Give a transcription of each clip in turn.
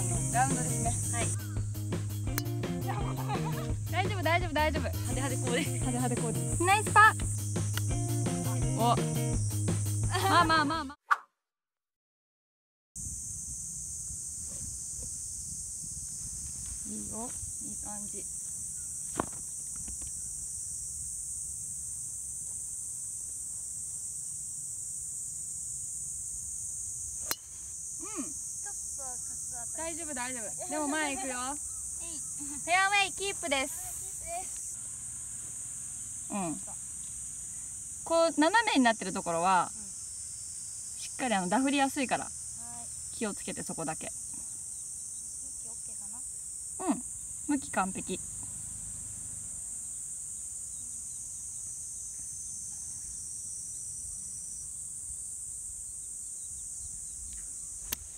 んのラウンドですねはい。大丈夫大丈夫大丈夫派手派手こうです派手派手コーディナイスパおまあまあまあまあい。い。よい。い。感じうんちょっとカス当たり大丈夫大丈夫。でも前行くよ。フェアウェイキープです。うん。こう斜めになってるところは、しっかりあのダフりやすいからはい。気をつけてそこだけ。うん。向き完璧。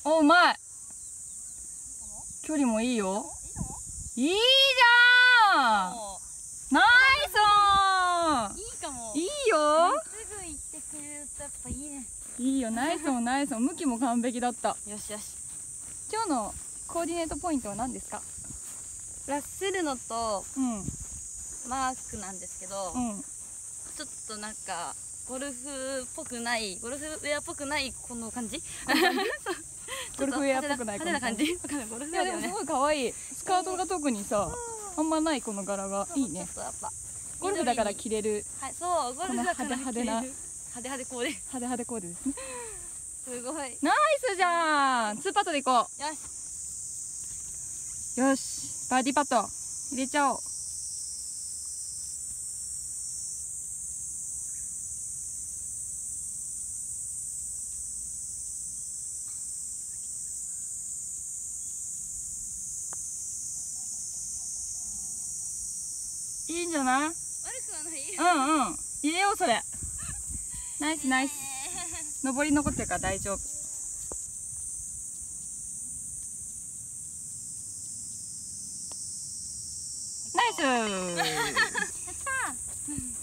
おうまい距離もいいよ。いいじゃん。もナイういいかもいいよ。すぐ行ってくれるとやっぱいいねいいよ。ナイスオンナイスオン。向きも完璧だった。よしよし今日のコーディネートポイントは何ですか？ラッセルノとうんうんマークなんですけど、ちょっとなんかゴルフっぽくないゴルフウェアっぽくないこの感じ？ゴルフウェアっぽくない派手な感じ。わかんないゴルフウェアだよね。いやでもすごい可愛い。スカートが特にさあんまないこの柄がいいね。ゴルフだから着れる。はいそうゴルフだからこの派手派手な。派手派手こうで派手派手コーデですね。すごい。よナイスじゃん。ツーパットで行こし。うよし。バーディーパット。入れちゃおういいんじゃない？悪くはないうんうん。入れようそれ。ナイスナイス。上り残ってるから大丈夫。ナイス。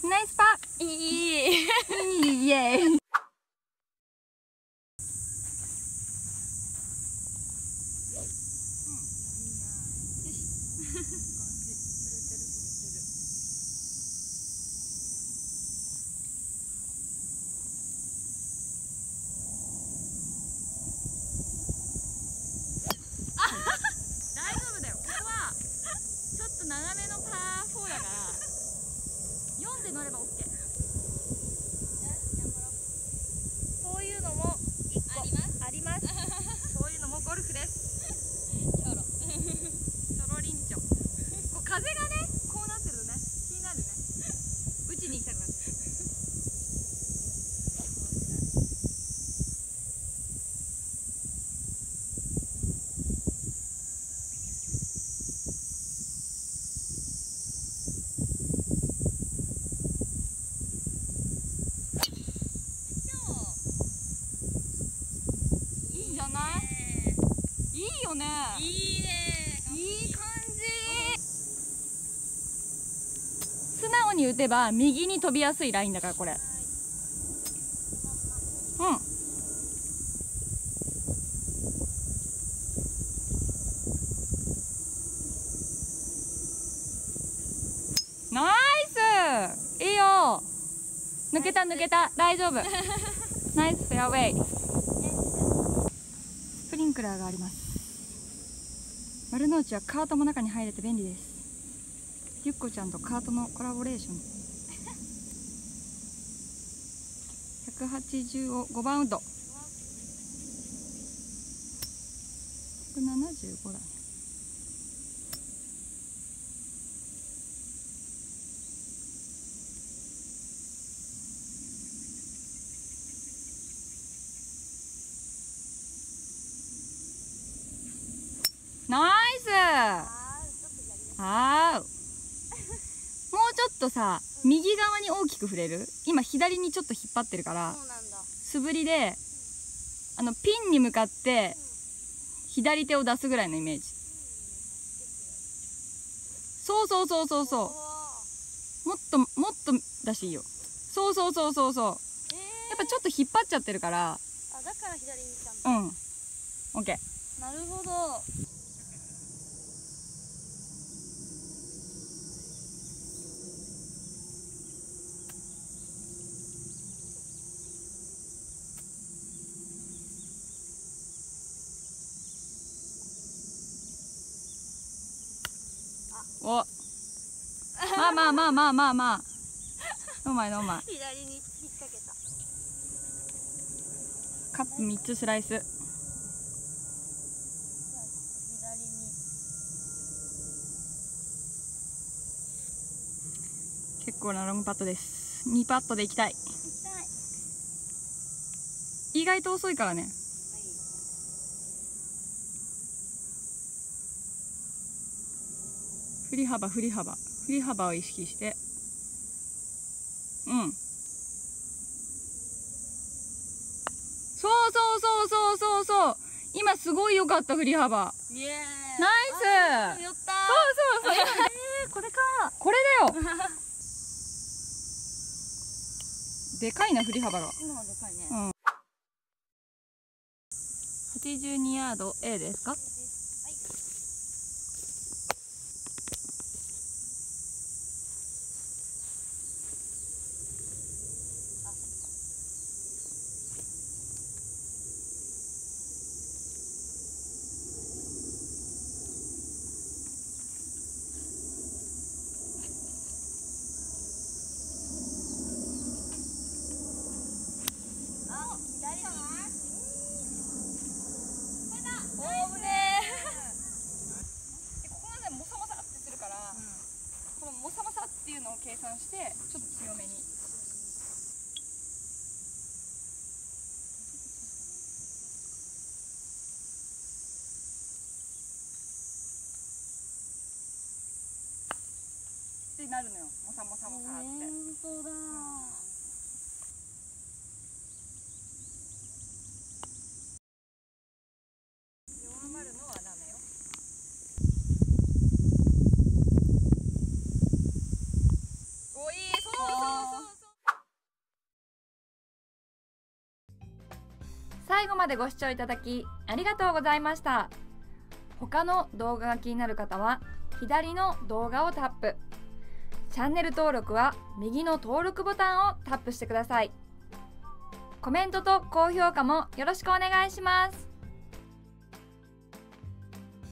ナイスパいいイエーイ大丈夫だよここはちょっと長めのパー4だから4で乗れば OK そういうのも一個ありますそういうのもゴルフですちょろちょろりんちょこう風がねこうなってるとね気になるね打ちに行きたくなっていいんじゃないいいよねいいね。いい感じ。素直に打てば右に飛びやすいラインだからこれ。うん。ナイス！いいよ。抜けた抜けた。大丈夫。ナイス。フェアウェイ。スプリンクラーがあります丸の内はカートも中に入れて便利です。ゆっこちゃんとカートのコラボレーション。180を5番ウッド。175だね。ナイスあーちょっとやりますあーもうちょっとさ右側に大きく触れる？今左にちょっと引っ張ってるから素振りであのピンに向かって左手を出すぐらいのイメージ。そうそうそうそうそう。もっともっと出していいよ。そうそうそうそうそう。やっえぱちょっと引っ張っちゃってるから。ー、あだから左に行ったんだ。うん。オッケー。なるほどお。まあまあまあまあまあまあ。うまいうまい左に引っ掛けた。カップ3つスライス。結構なロングパットです。2パットでい。きたい。意外と遅いからね振り幅振り幅。振り幅を意識して。うん。そうそうそうそうそうそう。今すごい良かった振り幅。イエーイ。ナイス。やったそうそうそう。今えー、これか。これだよ。でかいな振り幅が。今のでかいね、うん。82ヤード A ですかあ、左だな。おぶねでここまでモサモサってするから、このモサのを計算してちょっと強めに。ってなるのよ。もさもさもさって、本当だ。弱まるのはダメよおいいそうそうそう最後までご視聴いただきありがとうございました。他の動画が気になる方は左の動画をタップ。チャンネル登録は右の登録ボタンをタップしてください。コメントと高評価もよろしくお願いします。